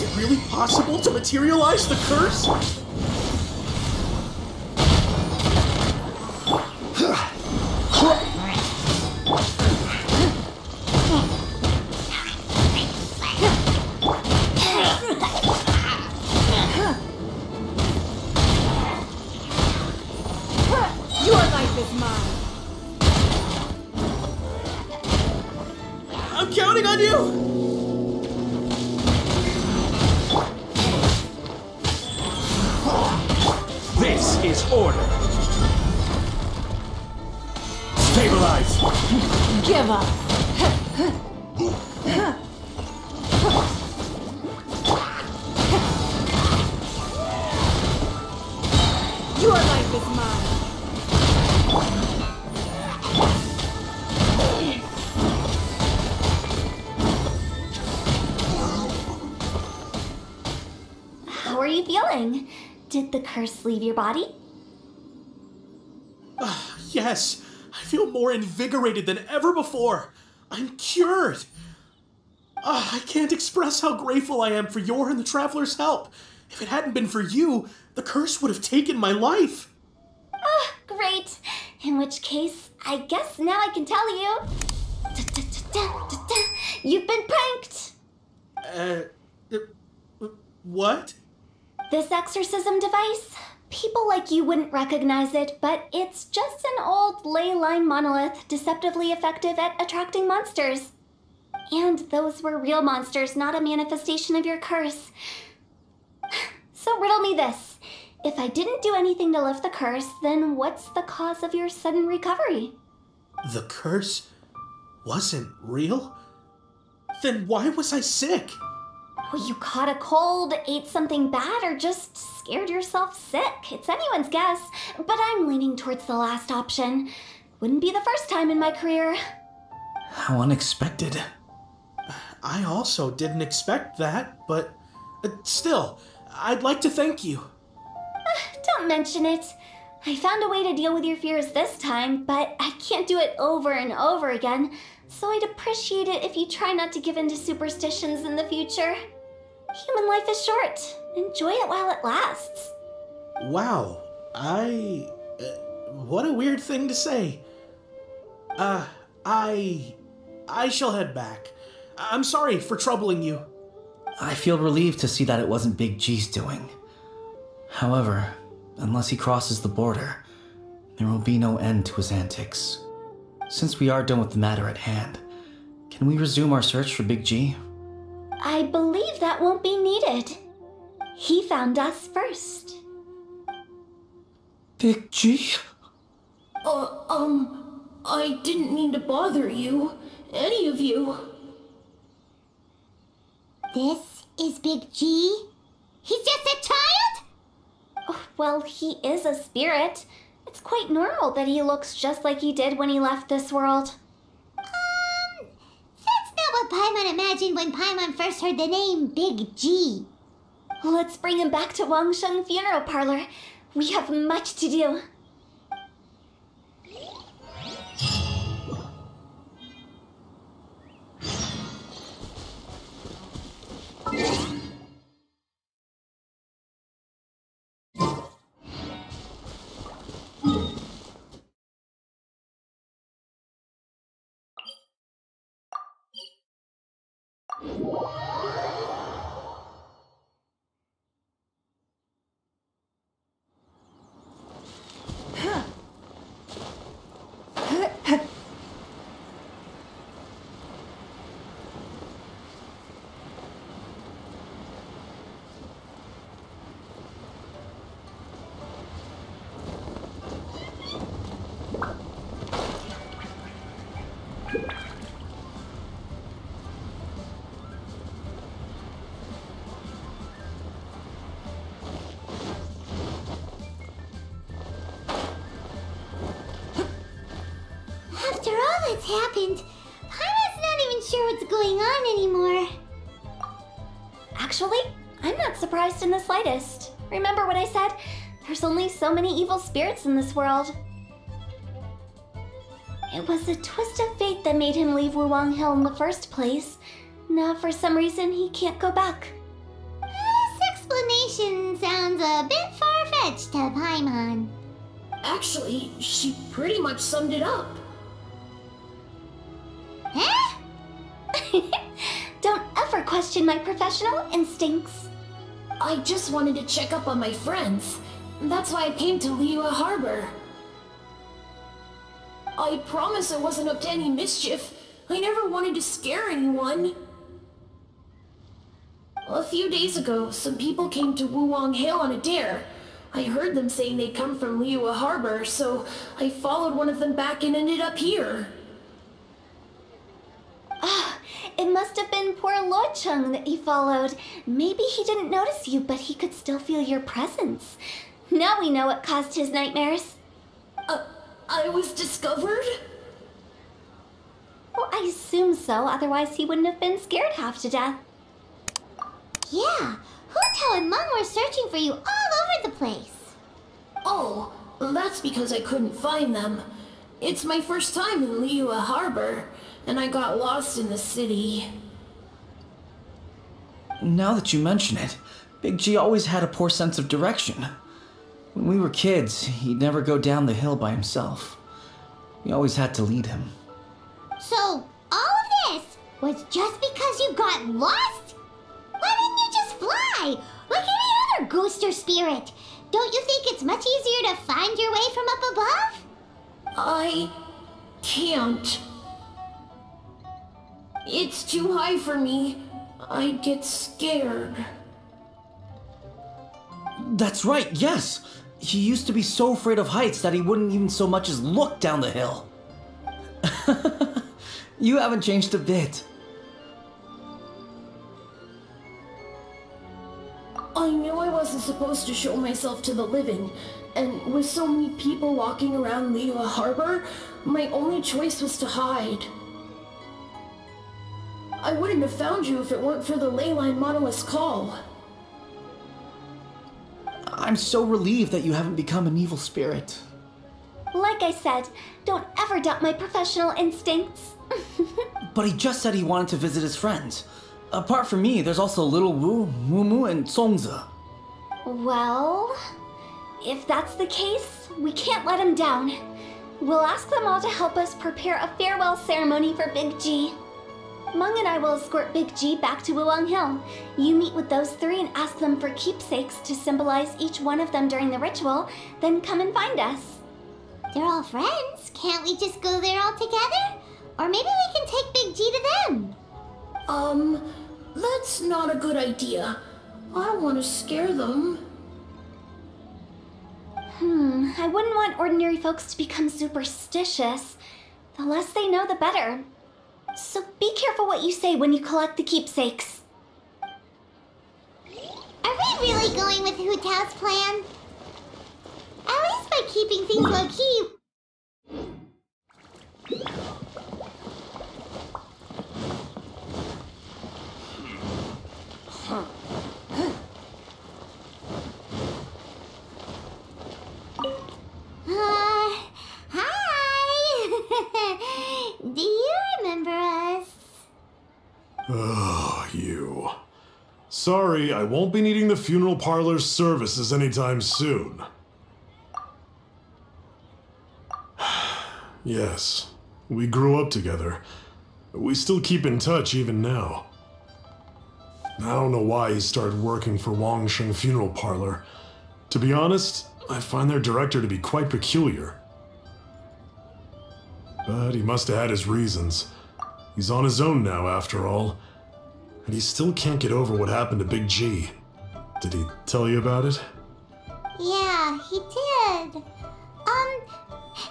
Is it really possible to materialize the curse? Leave your body? Yes, I feel more invigorated than ever before. I'm cured. Ah, I can't express how grateful I am for your and the Traveler's help. If it hadn't been for you, the curse would have taken my life. Ah, great. In which case, I guess now I can tell you. Da-da-da-da-da-da. You've been pranked. Uh, uh, what? This exorcism device, people like you wouldn't recognize it, but it's just an old ley line monolith deceptively effective at attracting monsters. And those were real monsters, not a manifestation of your curse. So riddle me this. If I didn't do anything to lift the curse, then what's the cause of your sudden recovery? The curse wasn't real? Then why was I sick? Well, you caught a cold, ate something bad, or just scared yourself sick. It's anyone's guess, but I'm leaning towards the last option. Wouldn't be the first time in my career. How unexpected. I also didn't expect that, but uh, still, I'd like to thank you. Don't mention it. I found a way to deal with your fears this time, but I can't do it over and over again, so I'd appreciate it if you try not to give in to superstitions in the future. Human life is short. Enjoy it while it lasts. Wow, I. Uh, what a weird thing to say. Uh, I. I shall head back. I'm sorry for troubling you. I feel relieved to see that it wasn't Big G's doing. However, unless he crosses the border, there will be no end to his antics. Since we are done with the matter at hand, can we resume our search for Big G? I believe that won't be needed. He found us first. Big G? Uh, um, I didn't mean to bother you. Any of you. This is Big G? He's just a child? Oh, Well, he is a spirit. It's quite normal that he looks just like he did when he left this world. Um, that's not what Paimon imagined when Paimon first heard the name Big G. Let's bring him back to Wangsheng Funeral Parlor. We have much to do. Happened, Paimon's not even sure what's going on anymore. Actually, I'm not surprised in the slightest. Remember what I said? There's only so many evil spirits in this world. It was a twist of fate that made him leave Wuwang Hill in the first place. Now, for some reason, he can't go back. This explanation sounds a bit far-fetched to Paimon. Actually, she pretty much summed it up. Question my professional instincts. I just wanted to check up on my friends. That's why I came to Liyue Harbor. I promise I wasn't up to any mischief. I never wanted to scare anyone. A few days ago, some people came to Wuwang Hill on a dare. I heard them saying they'd come from Liyue Harbor, so I followed one of them back and ended up here. Ah, it must have been poor Lo Chung that you followed. Maybe he didn't notice you, but he could still feel your presence. Now we know what caused his nightmares. Uh, I was discovered? Well, I assume so, otherwise he wouldn't have been scared half to death. Yeah, Hu and Meng were searching for you all over the place. Oh, that's because I couldn't find them. It's my first time in Liyue Harbor, and I got lost in the city. Now that you mention it, Big G always had a poor sense of direction. When we were kids, he'd never go down the hill by himself. We always had to lead him. So, all of this was just because you got lost? Why didn't you just fly? Like any other ghost or spirit? Don't you think it's much easier to find your way from up above? I can't. It's too high for me. I'd get scared. That's right, yes! He used to be so afraid of heights that he wouldn't even so much as look down the hill. you haven't changed a bit. I knew I wasn't supposed to show myself to the living, and with so many people walking around Liyue Harbor, my only choice was to hide. I wouldn't have found you if it weren't for the Leyline Monolith's call. I'm so relieved that you haven't become an evil spirit. Like I said, don't ever doubt my professional instincts. But he just said he wanted to visit his friends. Apart from me, there's also Little Wu, Mumu, and Songza. well, if that's the case, we can't let him down. We'll ask them all to help us prepare a farewell ceremony for Big G. Mung and I will escort Big G back to Wuwang Hill. You meet with those three and ask them for keepsakes to symbolize each one of them during the ritual, then come and find us. They're all friends. Can't we just go there all together? Or maybe we can take Big G to them. Um, that's not a good idea. I don't want to scare them. Hmm, I wouldn't want ordinary folks to become superstitious. The less they know, the better. So be careful what you say when you collect the keepsakes. Are we really going with Hu Tao's plan? At least by keeping things low key. Uh, hi! Do you remember us? Oh, you. Sorry, I won't be needing the funeral parlor's services anytime soon. yes, we grew up together. We still keep in touch even now. I don't know why he started working for Wangsheng Funeral Parlor. To be honest, I find their director to be quite peculiar. But he must have had his reasons. He's on his own now, after all. And he still can't get over what happened to Big G. Did he tell you about it? Yeah, he did. Um,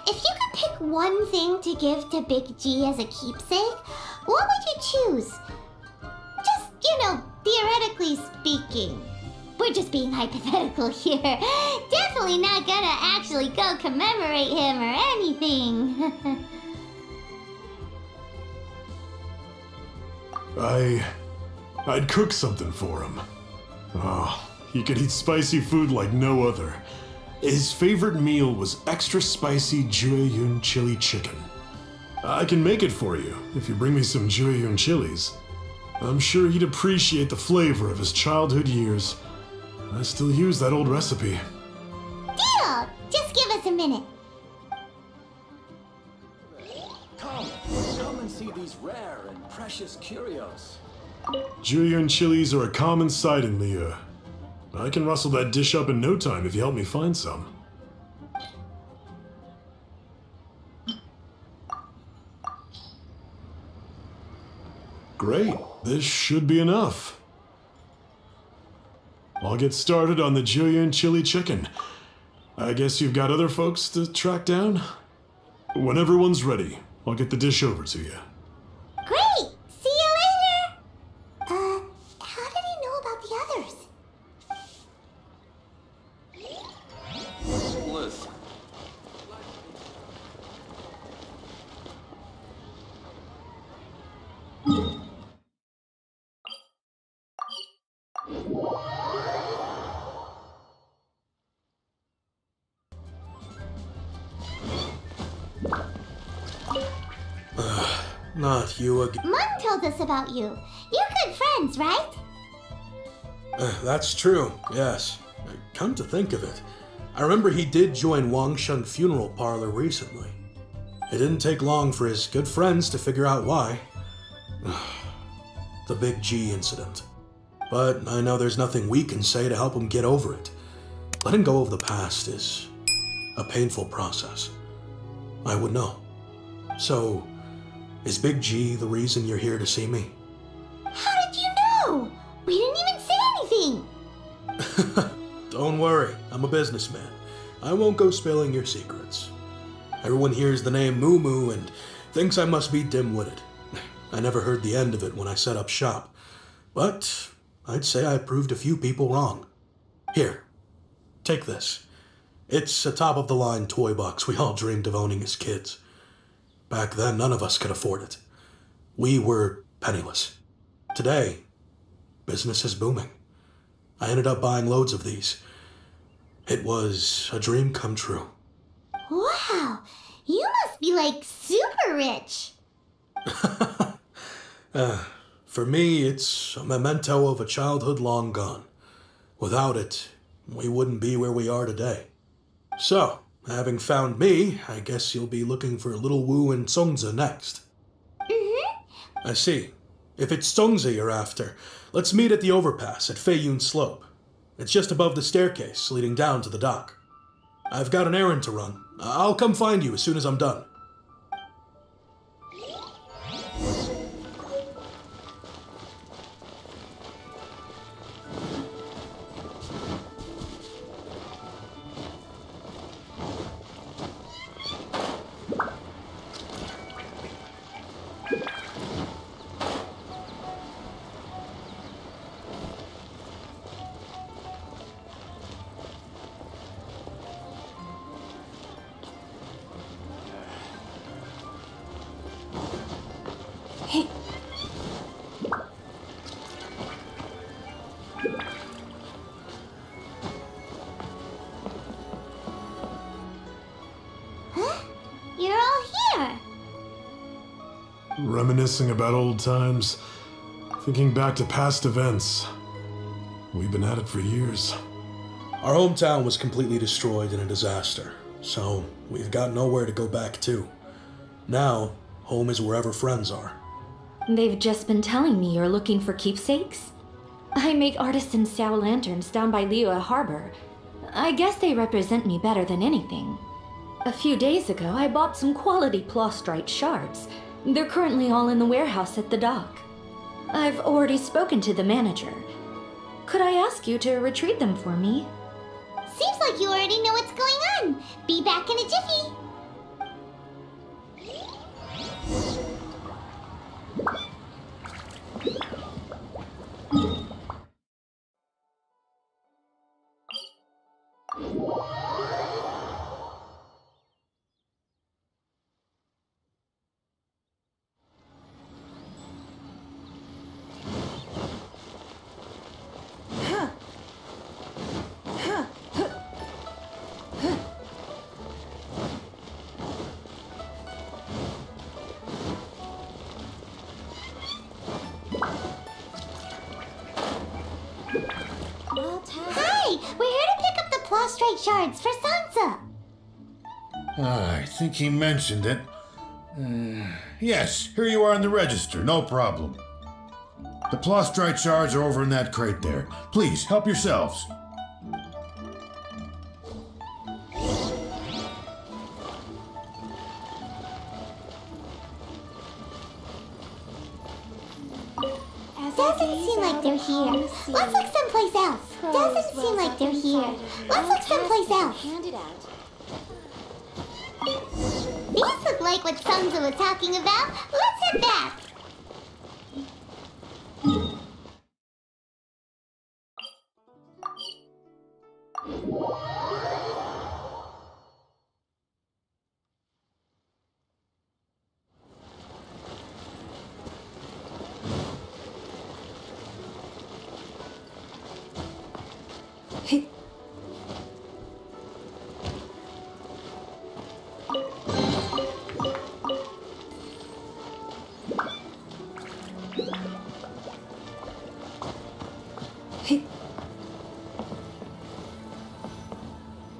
if you could pick one thing to give to Big G as a keepsake, what would you choose? Just, you know, theoretically speaking. We're just being hypothetical here. Definitely not gonna actually go commemorate him or anything. I. I'd cook something for him. Oh, he could eat spicy food like no other. His favorite meal was extra spicy Jueyun chili chicken. I can make it for you if you bring me some Jueyun chilies. I'm sure he'd appreciate the flavor of his childhood years. I still use that old recipe. Deal! Just give us a minute. See these rare and precious curios. Jueyun chilies are a common sight in Liyue. I can rustle that dish up in no time if you help me find some. Great, this should be enough. I'll get started on the Jueyun chili chicken. I guess you've got other folks to track down? When everyone's ready, I'll get the dish over to you. Not you again. Mun told us about you. You're good friends, right? Uh, that's true, yes. Come to think of it, I remember he did join Wangsheng Funeral Parlor recently. It didn't take long for his good friends to figure out why. the Big G incident. But I know there's nothing we can say to help him get over it. Letting go of the past is a painful process. I would know. So, is Big G the reason you're here to see me? How did you know? We didn't even say anything. Don't worry, I'm a businessman. I won't go spilling your secrets. Everyone hears the name Mumu and thinks I must be dim witted. I never heard the end of it when I set up shop. But I'd say I proved a few people wrong. Here, take this. It's a top of the line toy box we all dreamed of owning as kids. Back then, none of us could afford it. We were penniless. Today, business is booming. I ended up buying loads of these. It was a dream come true. Wow, you must be like super rich. Uh, for me, it's a memento of a childhood long gone. Without it, we wouldn't be where we are today. So, having found me, I guess you'll be looking for Little Wu and Songza next. Mm-hmm. I see. If it's Songza you're after, let's meet at the overpass at Feiyun Slope. It's just above the staircase leading down to the dock. I've got an errand to run. I'll come find you as soon as I'm done. Reminiscing about old times, thinking back to past events. We've been at it for years. Our hometown was completely destroyed in a disaster, so we've got nowhere to go back to. Now, home is wherever friends are. They've just been telling me you're looking for keepsakes. I make artisan Xiao lanterns down by Liyue Harbor. I guess they represent me better than anything. A few days ago, I bought some quality Plostrite shards. They're currently all in the warehouse at the dock. I've already spoken to the manager. Could I ask you to retrieve them for me? Seems like you already know what's going on. Be back in a jiffy. Hi, We're here to pick up the Plostrite shards for Sansa. I think he mentioned it. Uh, yes, here you are in the register, no problem. The Plostrite shards are over in that crate there. Please, help yourselves. Let's look someplace else. Doesn't seem like they're here. Let's look someplace else. These look like what Sansa was talking about. Let's head back.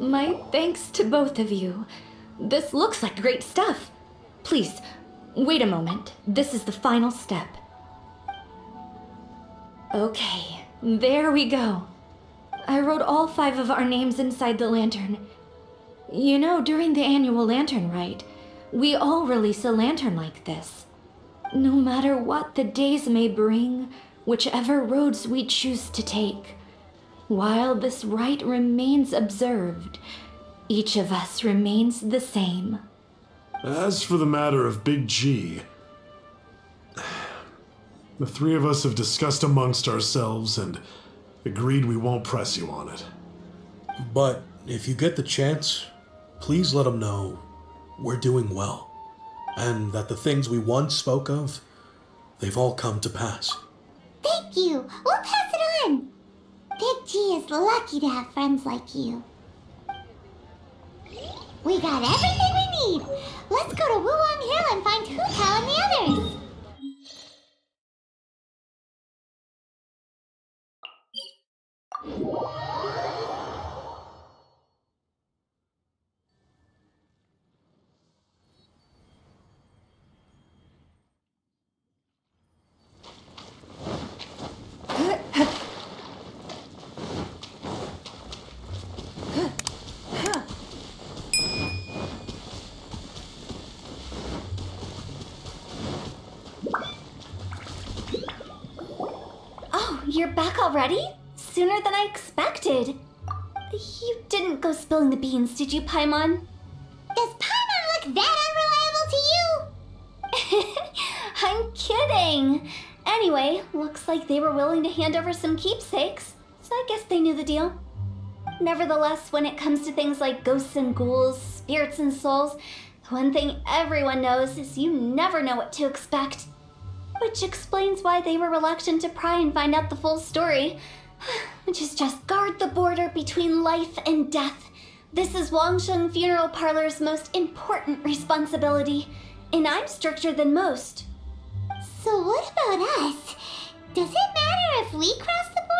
My thanks to both of you. This looks like great stuff. Please, wait a moment. This is the final step. Okay, there we go. I wrote all five of our names inside the lantern. You know, during the annual lantern rite, we all release a lantern like this. No matter what the days may bring, whichever roads we choose to take, while this rite remains observed, each of us remains the same. As for the matter of Big G, the three of us have discussed amongst ourselves and agreed we won't press you on it. But if you get the chance, please let them know we're doing well. And that the things we once spoke of, they've all come to pass. Thank you. We'll pass it on. Big G is lucky to have friends like you. We got everything we need. Let's go to Wuwang Hill and find Hu Tao and the others. Oh, you're back already? Sooner than I expected. You didn't go spilling the beans, did you, Paimon? Does Paimon look that unreliable to you? I'm kidding. Anyway, looks like they were willing to hand over some keepsakes, so I guess they knew the deal. Nevertheless, when it comes to things like ghosts and ghouls, spirits and souls, the one thing everyone knows is you never know what to expect. Which explains why they were reluctant to pry and find out the full story. Which is just guard the border between life and death. This is Wangsheng Funeral Parlor's most important responsibility, and I'm stricter than most. So what about us? Does it matter if we cross the border?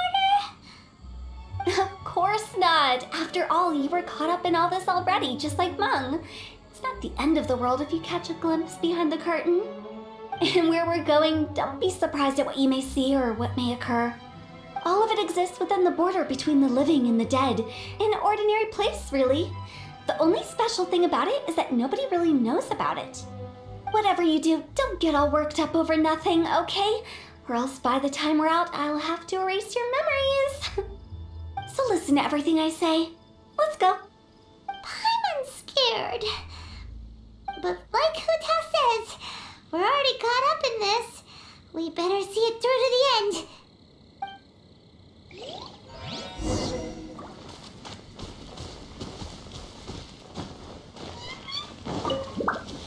Of course not. After all, you were caught up in all this already, just like Mung. It's not the end of the world if you catch a glimpse behind the curtain. And where we're going, don't be surprised at what you may see or what may occur. All of it exists within the border between the living and the dead. An ordinary place, really. The only special thing about it is that nobody really knows about it. Whatever you do, don't get all worked up over nothing, okay? Or else by the time we're out, I'll have to erase your memories. so listen to everything I say. Let's go. Paimon's scared. But like Hu Tao says, we're already caught up in this. We better see it through to the end. Wow,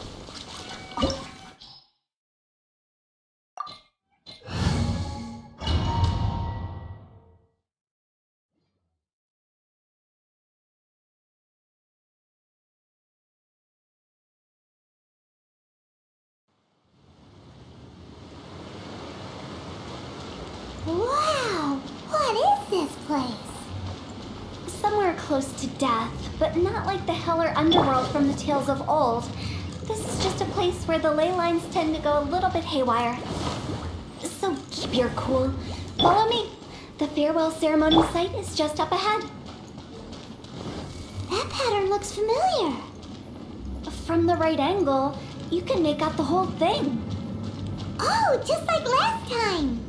underworld from the tales of old. This is just a place where the ley lines tend to go a little bit haywire. So keep your cool. Follow me. The farewell ceremony site is just up ahead. That pattern looks familiar. From the right angle, you can make out the whole thing. Oh, just like last time.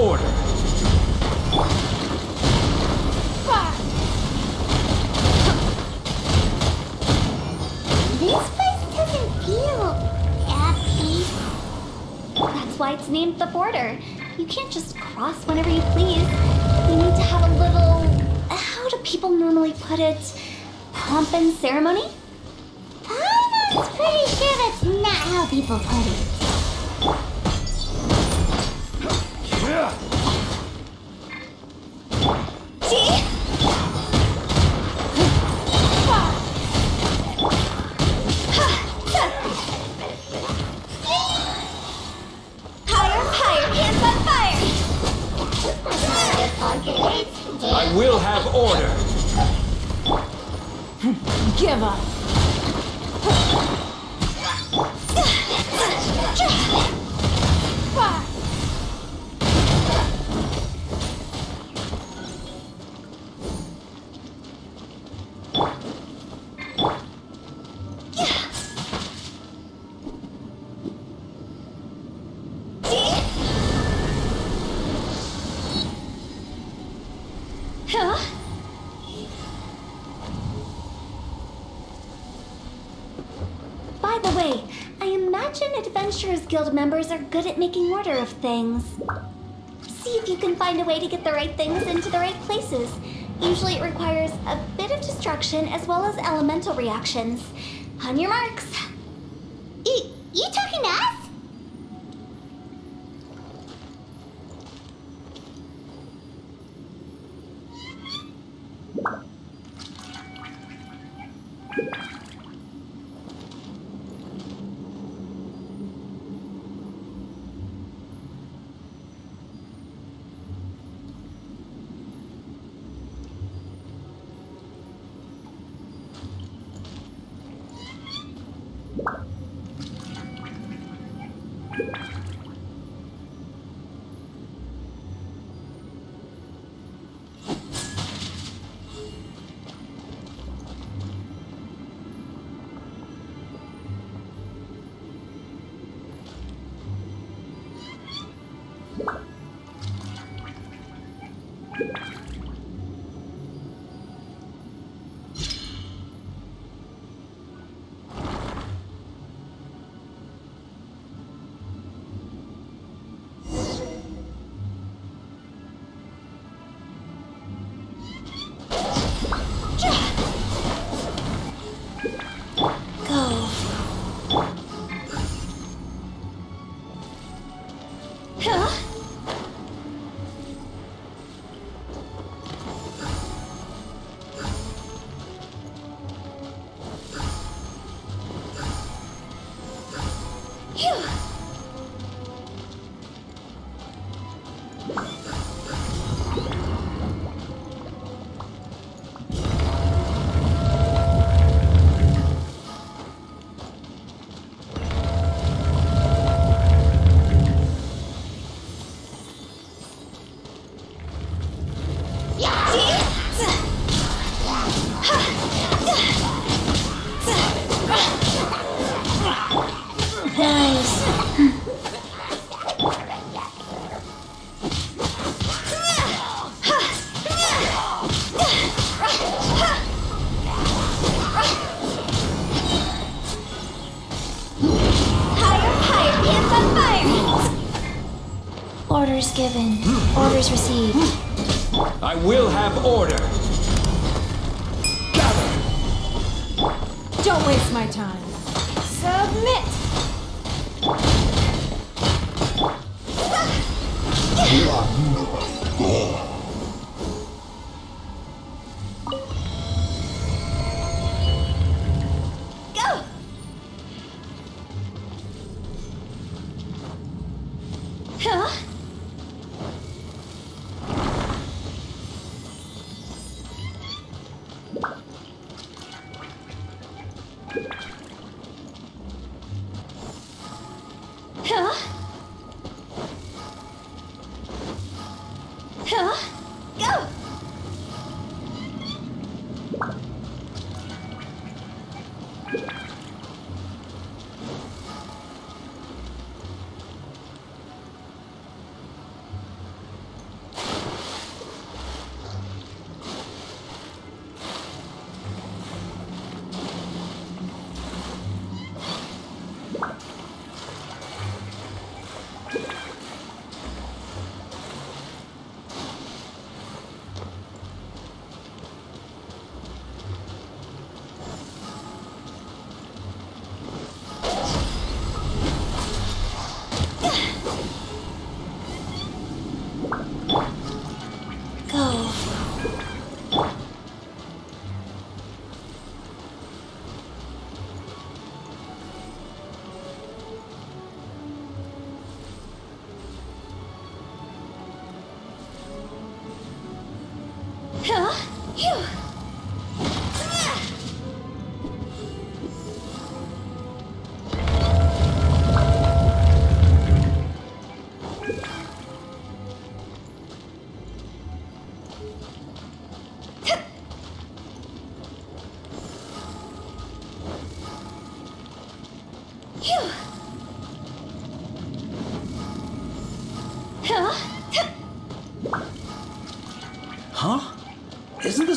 Order. This place doesn't feel at peace. That's why it's named the border. You can't just cross whenever you please. You need to have a little. How do people normally put it? Pomp and ceremony? Ah, Paimon's pretty sure that's not how people put it. See? Members are good at making order of things. See if you can find a way to get the right things into the right places. Usually it requires a bit of destruction as well as elemental reactions. On your marks. You, you talking to us? Orders given. Orders received. I will have order.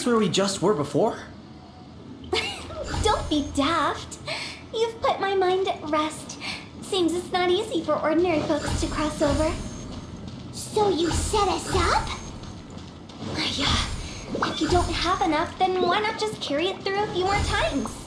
Where we just were before? Don't be daft. You've put my mind at rest. Seems it's not easy for ordinary folks to cross over. So you set us up? Yeah. If you don't have enough, then why not just carry it through a few more times?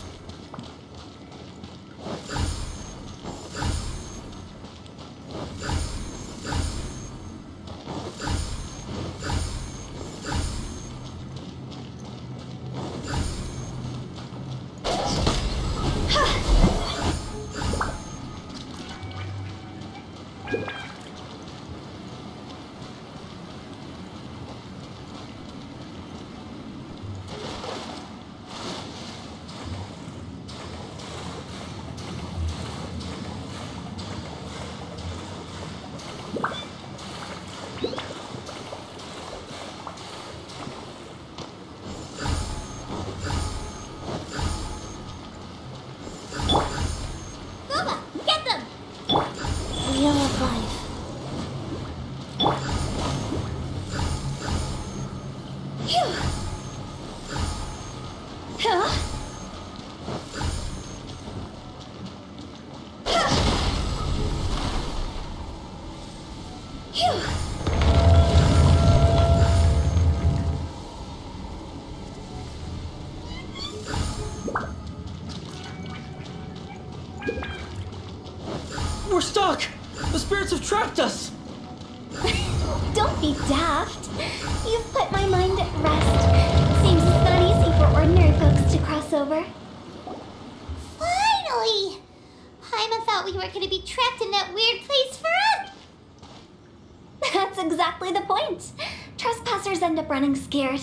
Up running scared.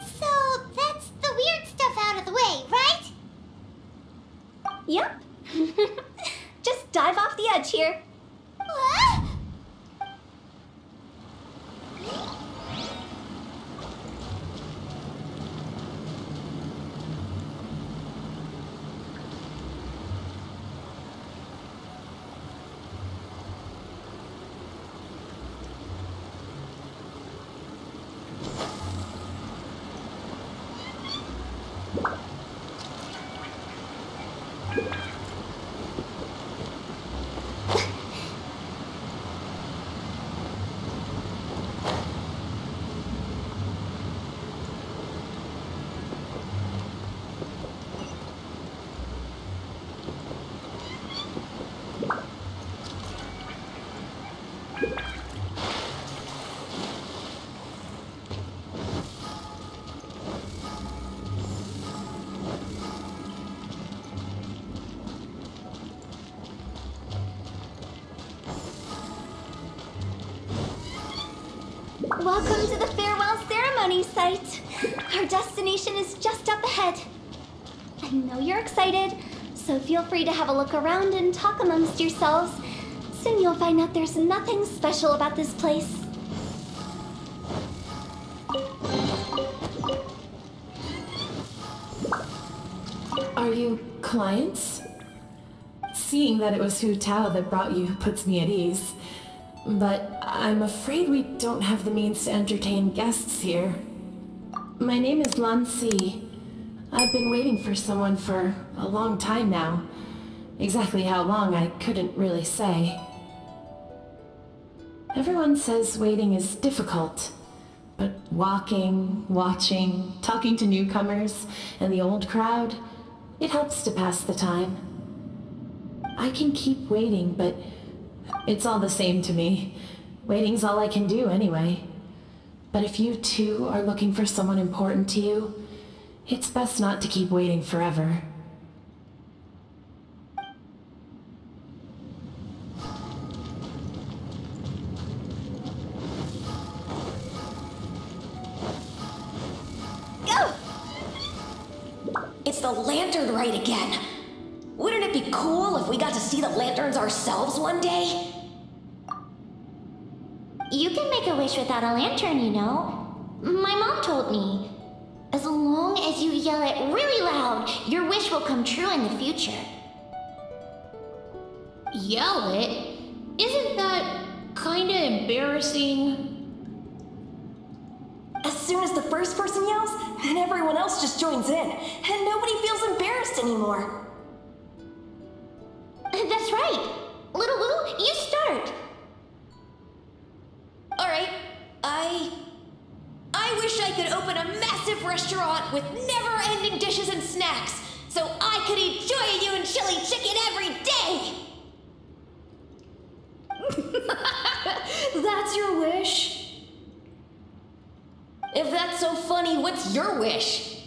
So that's the weird stuff out of the way, right? Yep. Just dive off the edge here. Destination is just up ahead. I know you're excited, so feel free to have a look around and talk amongst yourselves. Soon you'll find out there's nothing special about this place. Are you clients? Seeing that it was Hu Tao that brought you puts me at ease. But I'm afraid we don't have the means to entertain guests here. My name is Lan Si. I've been waiting for someone for a long time now. Exactly how long, I couldn't really say. Everyone says waiting is difficult. But walking, watching, talking to newcomers, and the old crowd, it helps to pass the time. I can keep waiting, but it's all the same to me. Waiting's all I can do anyway. But if you too are looking for someone important to you, it's best not to keep waiting forever. Go! It's the lantern rite again. Wouldn't it be cool if we got to see the lanterns ourselves one day? You can make a wish without a lantern, you know. My mom told me. As long as you yell it really loud, your wish will come true in the future. Yell it? Isn't that kinda embarrassing? As soon as the first person yells, then everyone else just joins in, and nobody feels embarrassed anymore. That's right. Little Lou, you start. I. I wish I could open a massive restaurant with never ending dishes and snacks so I could eat Jueyun chili chicken every day! That's your wish? If that's so funny, what's your wish?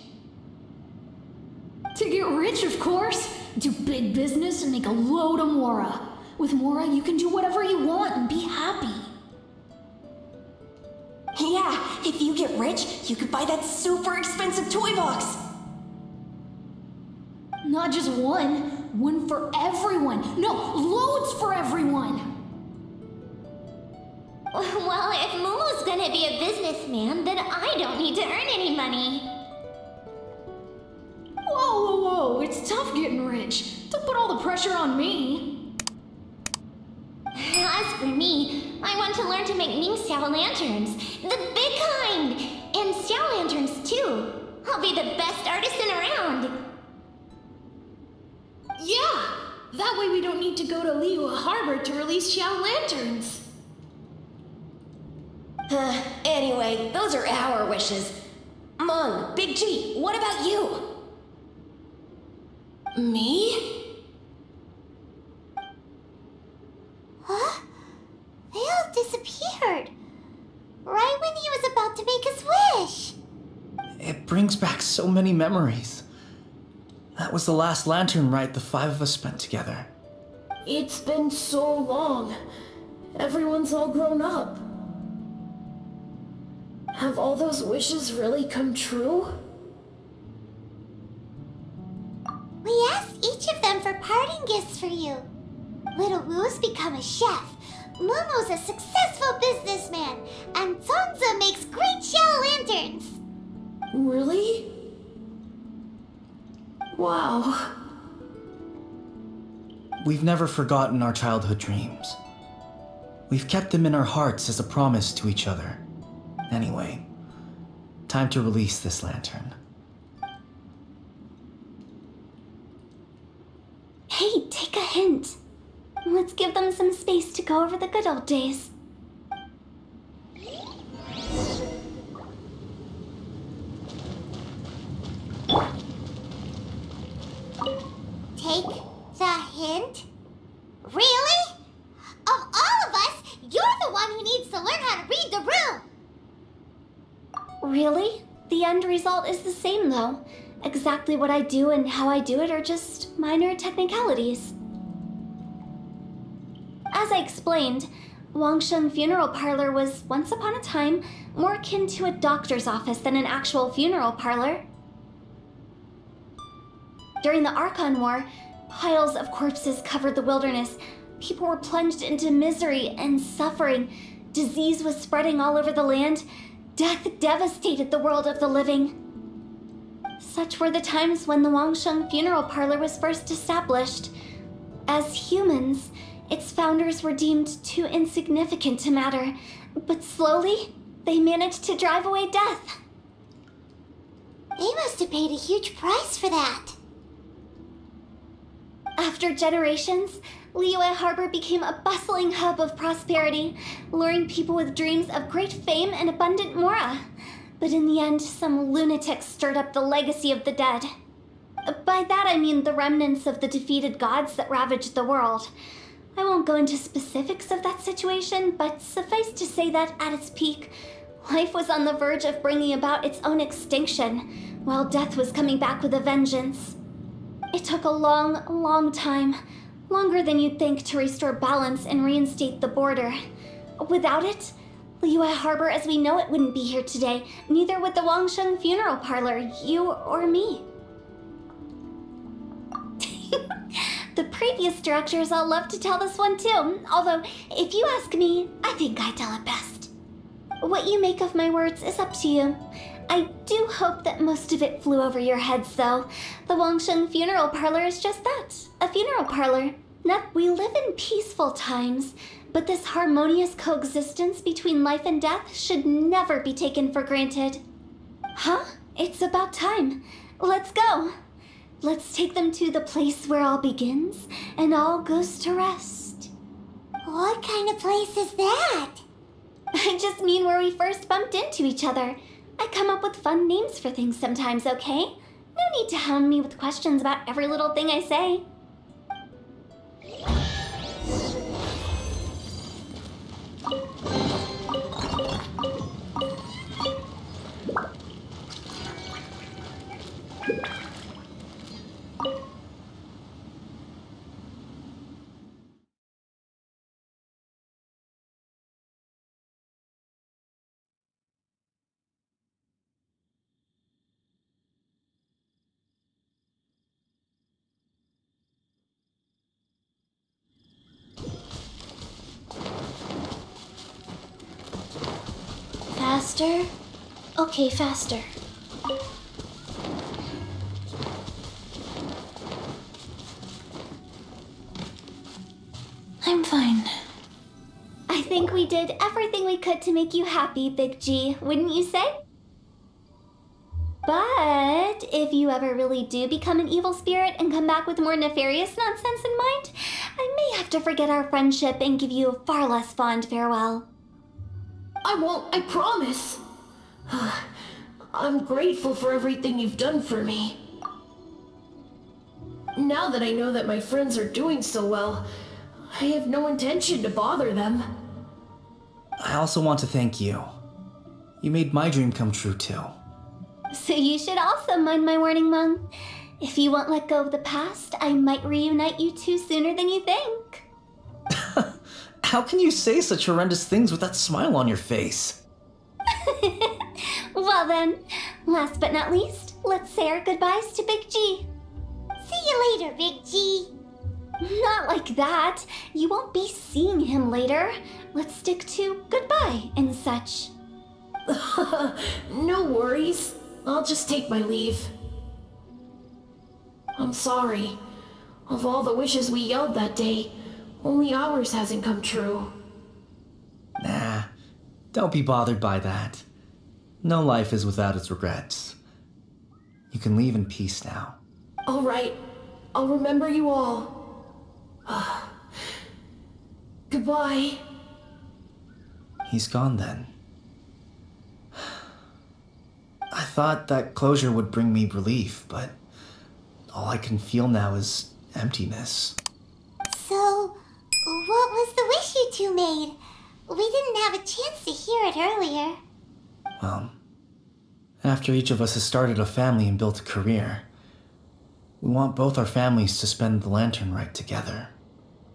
To get rich, of course. Do big business and make a load of Mora. With Mora, you can do whatever you want and be happy. Yeah, if you get rich, you could buy that super expensive toy box. Not just one, one for everyone. No, loads for everyone. Well, if Mumu's gonna be a businessman, then I don't need to earn any money. Whoa, whoa, whoa, it's tough getting rich. Don't put all the pressure on me. As for me, I want to learn to make Ming Xiao lanterns. The big kind! And Xiao lanterns, too. I'll be the best artisan around. Yeah, that way we don't need to go to Liyue Harbor to release Xiao lanterns. Uh, anyway, those are our wishes. Mung, Big G, what about you? Me? Huh? They disappeared. Right when he was about to make his wish. It brings back so many memories. That was the last lantern rite the five of us spent together. It's been so long. Everyone's all grown up. Have all those wishes really come true? We asked each of them for parting gifts for you. Little Wu's become a chef. Mumu's a successful businessman. And Zonza makes great shell lanterns. Really? Wow. We've never forgotten our childhood dreams. We've kept them in our hearts as a promise to each other. Anyway, time to release this lantern. Hey, take a hint. Let's give them some space to go over the good old days. Take the hint? Really? Of all of us, you're the one who needs to learn how to read the room. Really? The end result is the same, though. Exactly what I do and how I do it are just minor technicalities. Explained, Wangsheng Funeral Parlor was once upon a time more akin to a doctor's office than an actual funeral parlor. During the Archon War, piles of corpses covered the wilderness. People were plunged into misery and suffering. Disease was spreading all over the land. Death devastated the world of the living. Such were the times when the Wangsheng Funeral Parlor was first established. As humans, its founders were deemed too insignificant to matter, but slowly, they managed to drive away death. They must have paid a huge price for that. After generations, Liyue Harbor became a bustling hub of prosperity, luring people with dreams of great fame and abundant mora. But in the end, some lunatics stirred up the legacy of the dead. By that I mean the remnants of the defeated gods that ravaged the world. I won't go into specifics of that situation, but suffice to say that at its peak, life was on the verge of bringing about its own extinction, while death was coming back with a vengeance. It took a long, long time, longer than you'd think, to restore balance and reinstate the border. Without it, Liyue Harbor as we know it wouldn't be here today, neither would the Wangsheng Funeral Parlor, you or me. the previous directors all love to tell this one too, although, if you ask me, I think I tell it best. What you make of my words is up to you. I do hope that most of it flew over your heads, though. The Wangsheng Funeral Parlor is just that a funeral parlor. That we live in peaceful times, but this harmonious coexistence between life and death should never be taken for granted. Huh? It's about time. Let's go. Let's take them to the place where all begins and all goes to rest. What kind of place is that? I just mean where we first bumped into each other. I come up with fun names for things sometimes, okay? No need to hound me with questions about every little thing I say. Faster? Okay, faster. I'm fine. I think we did everything we could to make you happy, Big G, wouldn't you say? But if you ever really do become an evil spirit and come back with more nefarious nonsense in mind, I may have to forget our friendship and give you a far less fond farewell. I won't, I promise. I'm grateful for everything you've done for me. Now that I know that my friends are doing so well, I have no intention to bother them. I also want to thank you. You made my dream come true too. So you should also mind my warning, Mung. If you won't let go of the past, I might reunite you two sooner than you think. How can you say such horrendous things with that smile on your face? well then, last but not least, let's say our goodbyes to Big G. See you later, Big G. Not like that. You won't be seeing him later. Let's stick to goodbye and such. no worries. I'll just take my leave. I'm sorry. Of all the wishes we yelled that day, only ours hasn't come true. Nah, don't be bothered by that. No life is without its regrets. You can leave in peace now. All right. I'll remember you all. Goodbye. He's gone then. I thought that closure would bring me relief, but all I can feel now is emptiness. So, what was the wish you two made? We didn't have a chance to hear it earlier. Well, after each of us has started a family and built a career, we want both our families to spend the lantern rite together.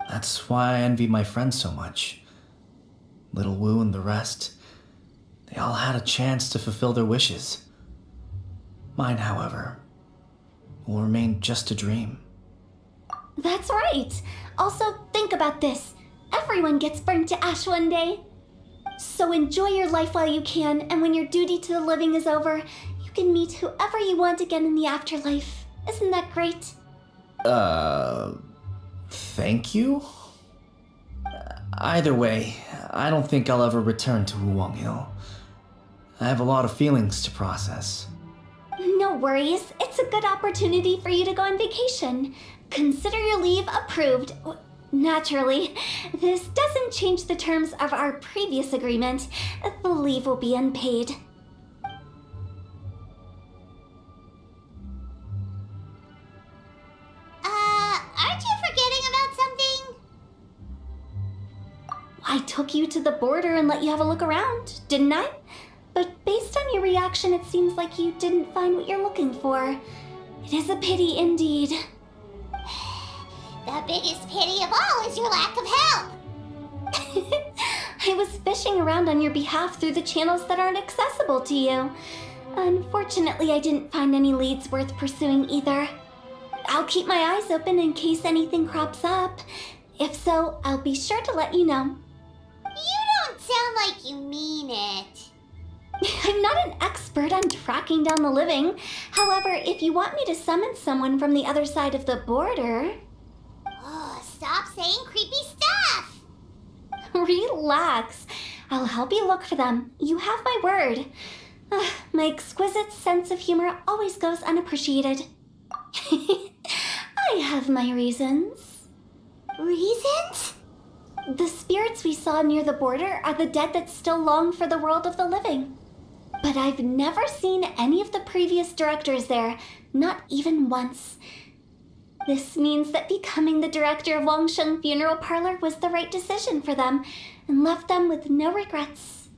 That's why I envy my friends so much. Little Wu and the rest, they all had a chance to fulfill their wishes. Mine, however, will remain just a dream. That's right. Also, think about this. Everyone gets burned to ash one day. So enjoy your life while you can, and when your duty to the living is over, you can meet whoever you want again in the afterlife. Isn't that great? Uh. Thank you? Either way, I don't think I'll ever return to Wuwang Hill. I have a lot of feelings to process. No worries. It's a good opportunity for you to go on vacation. Consider your leave approved. Naturally, this doesn't change the terms of our previous agreement. The leave will be unpaid. Uh, aren't you forgetting about something? I took you to the border and let you have a look around, didn't I? But based on your reaction, it seems like you didn't find what you're looking for. It is a pity indeed. The biggest pity of all is your lack of help. I was fishing around on your behalf through the channels that aren't accessible to you. Unfortunately, I didn't find any leads worth pursuing either. I'll keep my eyes open in case anything crops up. If so, I'll be sure to let you know. You don't sound like you mean it. I'm not an expert on tracking down the living. However, if you want me to summon someone from the other side of the border. Stop saying creepy stuff! Relax. I'll help you look for them. You have my word. Ugh, my exquisite sense of humor always goes unappreciated. I have my reasons. Reasons? The spirits we saw near the border are the dead that still long for the world of the living. But I've never seen any of the previous directors there, not even once. This means that becoming the director of Wangsheng Funeral Parlor was the right decision for them and left them with no regrets.